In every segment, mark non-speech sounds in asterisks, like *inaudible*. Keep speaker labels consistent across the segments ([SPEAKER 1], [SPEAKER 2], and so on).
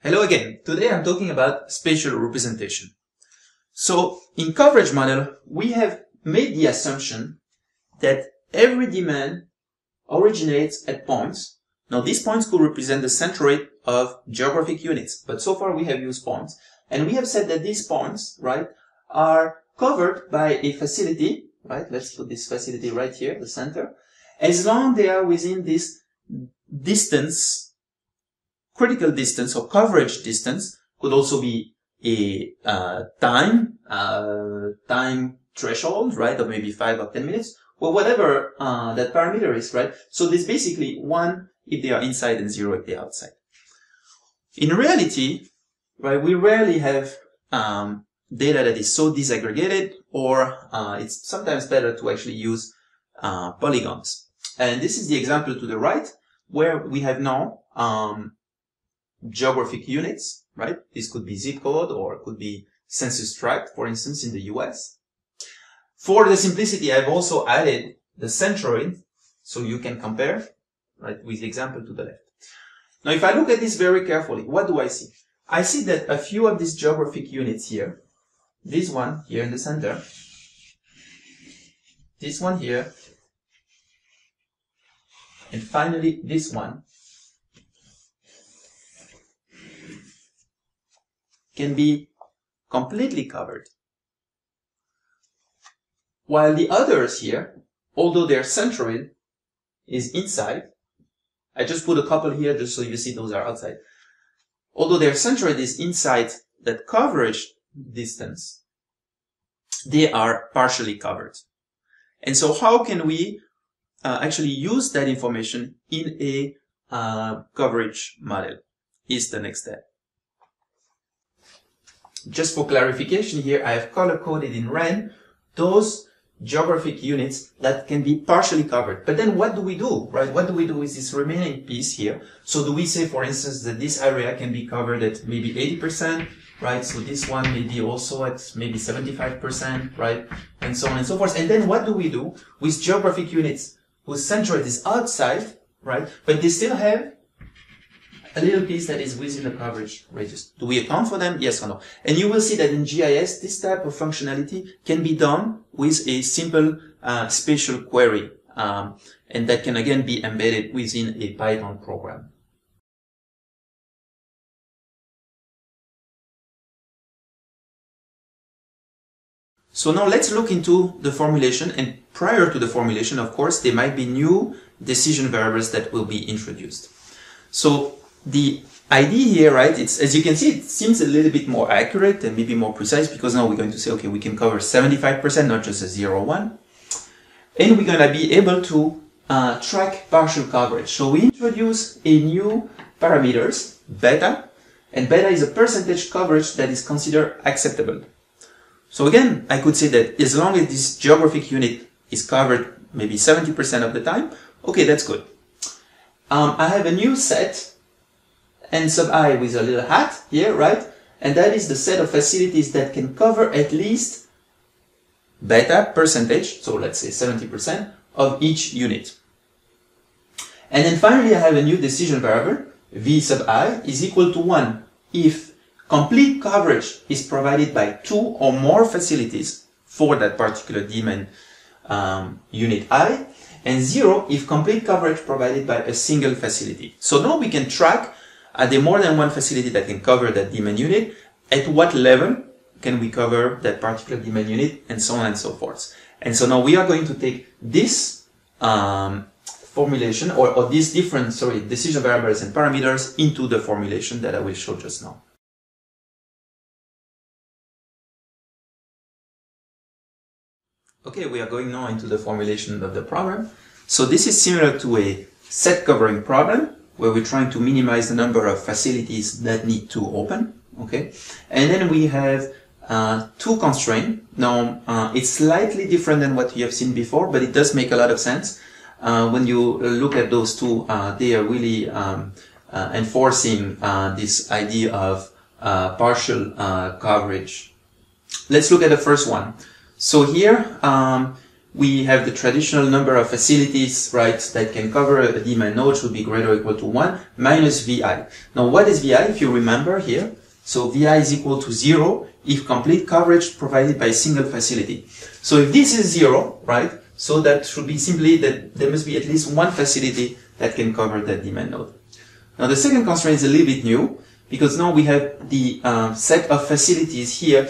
[SPEAKER 1] Hello again. Today I'm talking about spatial representation. So in coverage model, we have made the assumption that every demand originates at points. Now these points could represent the centroid of geographic units, but so far we have used points. And we have said that these points, right, are covered by a facility, right? Let's put this facility right here, the center, as long they are within this distance critical distance or coverage distance could also be a uh, time uh, time threshold, right, of maybe five or ten minutes, or whatever uh, that parameter is, right. So there's basically one if they are inside and zero if they are outside. In reality, right, we rarely have um, data that is so disaggregated, or uh, it's sometimes better to actually use uh, polygons. And this is the example to the right, where we have now um, geographic units, right? This could be zip code or it could be census tract, for instance, in the US. For the simplicity, I've also added the centroid so you can compare, right, with the example to the left. Now, if I look at this very carefully, what do I see? I see that a few of these geographic units here, this one here in the center, this one here, and finally this one can be completely covered. While the others here, although their centroid is inside, I just put a couple here just so you see those are outside. Although their centroid is inside that coverage distance, they are partially covered. And so how can we uh, actually use that information in a uh, coverage model is the next step. Just for clarification here, I have color coded in red those geographic units that can be partially covered. But then what do we do, right? What do we do with this remaining piece here? So do we say, for instance, that this area can be covered at maybe 80%, right? So this one may be also at maybe 75%, right? And so on and so forth. And then what do we do with geographic units whose centroid is outside, right? But they still have a little piece that is within the coverage radius. Do we account for them? Yes or no? And you will see that in GIS, this type of functionality can be done with a simple uh, spatial query. Um, and that can again be embedded within a Python program. So now let's look into the formulation and prior to the formulation, of course, there might be new decision variables that will be introduced. So the idea here, right, it's, as you can see, it seems a little bit more accurate and maybe more precise because now we're going to say, okay, we can cover 75%, not just a 0, 1. And we're going to be able to uh, track partial coverage. So we introduce a new parameters, beta, and beta is a percentage coverage that is considered acceptable. So again, I could say that as long as this geographic unit is covered maybe 70% of the time, okay, that's good. Um, I have a new set n sub i with a little hat here, right? And that is the set of facilities that can cover at least beta percentage, so let's say 70% of each unit. And then finally I have a new decision variable, v sub i is equal to 1 if complete coverage is provided by two or more facilities for that particular demand um, unit i, and 0 if complete coverage provided by a single facility. So now we can track are there more than one facility that can cover that demand unit? At what level can we cover that particular demand unit? And so on and so forth. And so now we are going to take this um, formulation or, or these different, sorry, decision variables and parameters into the formulation that I will show just now. Okay, we are going now into the formulation of the problem. So this is similar to a set covering problem where we're trying to minimize the number of facilities that need to open. Okay, and then we have uh, two constraints. Now uh, it's slightly different than what you have seen before, but it does make a lot of sense. Uh, when you look at those two, uh, they are really um, uh, enforcing uh, this idea of partial coverage. Let's look at the first one. So here um, we have the traditional number of facilities, right, that can cover a demand node should be greater or equal to 1 minus VI. Now, what is VI, if you remember here? So VI is equal to 0 if complete coverage provided by a single facility. So if this is 0, right, so that should be simply that there must be at least one facility that can cover that demand node. Now, the second constraint is a little bit new because now we have the uh, set of facilities here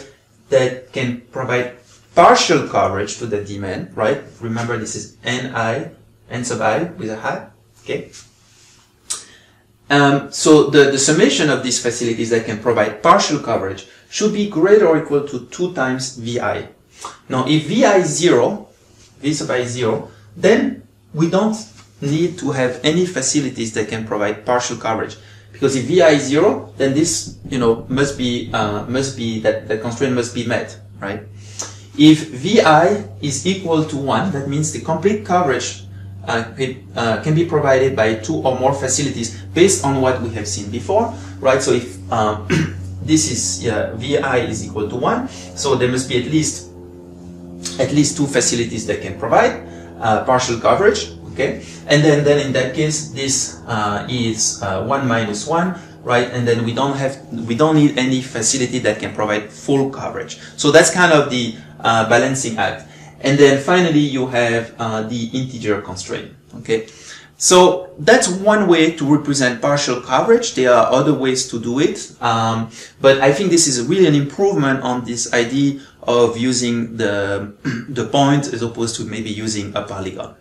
[SPEAKER 1] that can provide partial coverage to the demand, right? Remember this is Ni, N sub i with a hat, okay? Um, so the, the summation of these facilities that can provide partial coverage should be greater or equal to 2 times Vi. Now if Vi is 0, V sub i is 0, then we don't need to have any facilities that can provide partial coverage. Because if Vi is 0, then this, you know, must be, uh, must be, that, that constraint must be met, right? If Vi is equal to 1, that means the complete coverage uh, uh, can be provided by two or more facilities based on what we have seen before, right? So if um, *clears throat* this is Vi is equal to 1, so there must be at least at least two facilities that can provide uh, partial coverage, okay? And then, then in that case, this uh, is uh, 1 minus 1, right? And then we don't have, we don't need any facility that can provide full coverage. So that's kind of the uh, balancing act. And then finally, you have uh, the integer constraint. Okay, so that's one way to represent partial coverage. There are other ways to do it, um, but I think this is really an improvement on this idea of using the *clears throat* the point as opposed to maybe using a polygon.